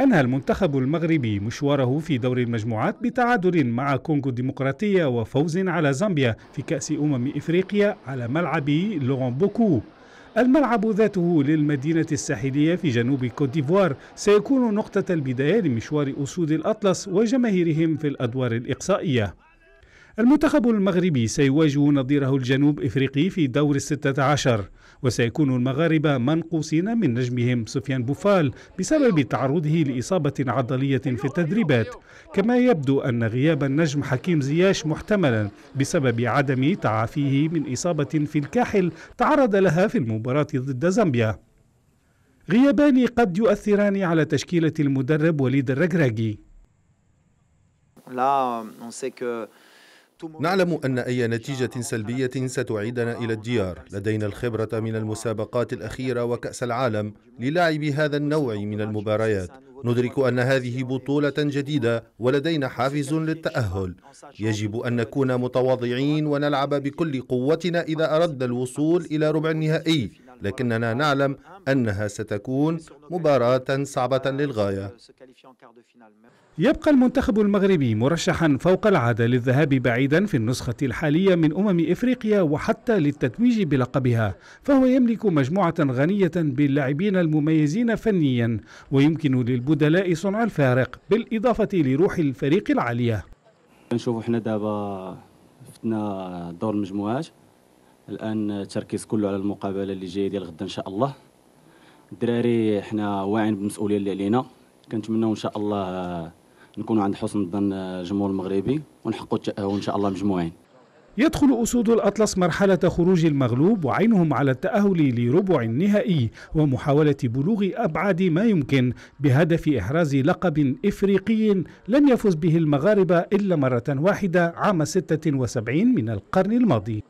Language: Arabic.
أنهى المنتخب المغربي مشواره في دور المجموعات بتعادل مع كونغو الديمقراطية وفوز على زامبيا في كأس أمم إفريقيا على ملعب لوران بوكو الملعب ذاته للمدينة الساحلية في جنوب كوت ديفوار. سيكون نقطة البداية لمشوار أسود الأطلس وجماهيرهم في الأدوار الإقصائية. المنتخب المغربي سيواجه نظيره الجنوب إفريقي في دور الستة عشر وسيكون المغاربة منقوصين من نجمهم سفيان بوفال بسبب تعرضه لإصابة عضلية في التدريبات. كما يبدو أن غياب النجم حكيم زياش محتملا بسبب عدم تعافيه من إصابة في الكاحل تعرض لها في المباراة ضد زامبيا. غيابان قد يؤثران على تشكيلة المدرب وليد الركراكي Là, on sait que نعلم أن أي نتيجة سلبية ستعيدنا إلى الديار. لدينا الخبرة من المسابقات الأخيرة وكأس العالم للعب هذا النوع من المباريات. ندرك أن هذه بطولة جديدة ولدينا حافز للتأهل. يجب أن نكون متواضعين ونلعب بكل قوتنا إذا أردنا الوصول إلى ربع النهائي. لكننا نعلم أنها ستكون مباراة صعبة للغاية. يبقى المنتخب المغربي مرشحا فوق العادة للذهاب بعيدا في النسخة الحالية من أمم إفريقيا وحتى للتتويج بلقبها فهو يملك مجموعة غنية باللاعبين المميزين فنيا ويمكن للبدلاء صنع الفارق بالإضافة لروح الفريق العالية. نشوفوا إحنا دابا فتنا دور المجموعات الآن التركيز كله على المقابلة اللي جاية ديال غدا إن شاء الله. الدراري إحنا واعيين بالمسؤولية اللي علينا. كنتمنوا إن شاء الله نكونوا عند حسن ظن الجمهور المغربي ونحققوا التاهل إن شاء الله مجموعين. يدخل أسود الأطلس مرحلة خروج المغلوب وعينهم على التأهل لربع النهائي ومحاولة بلوغ أبعد ما يمكن بهدف إحراز لقب إفريقي لم يفز به المغاربة إلا مرة واحدة عام 76 من القرن الماضي.